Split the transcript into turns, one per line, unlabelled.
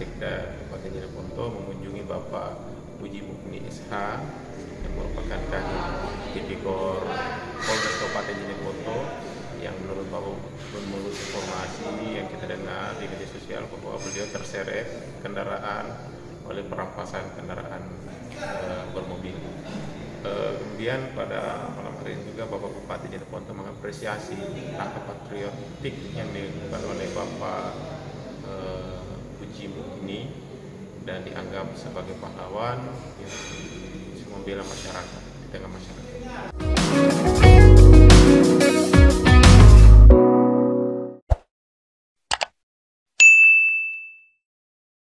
Sekda Kabupaten Jeneponto mengunjungi Bapak Puji Mukni SH yang merupakan kadin tipikor Polres Kabupaten Jeneponto yang menurut Bapak menurut informasi yang kita dengar di media sosial bahwa beliau terseret kendaraan oleh perampasan kendaraan e, bermobil. E, kemudian pada malam hari ini juga Bapak Bupati Jeneponto mengapresiasi langkah patriotik yang dilakukan oleh Bapak e, Puji ini dan dianggap sebagai pahlawan yang membela masyarakat di tengah masyarakat.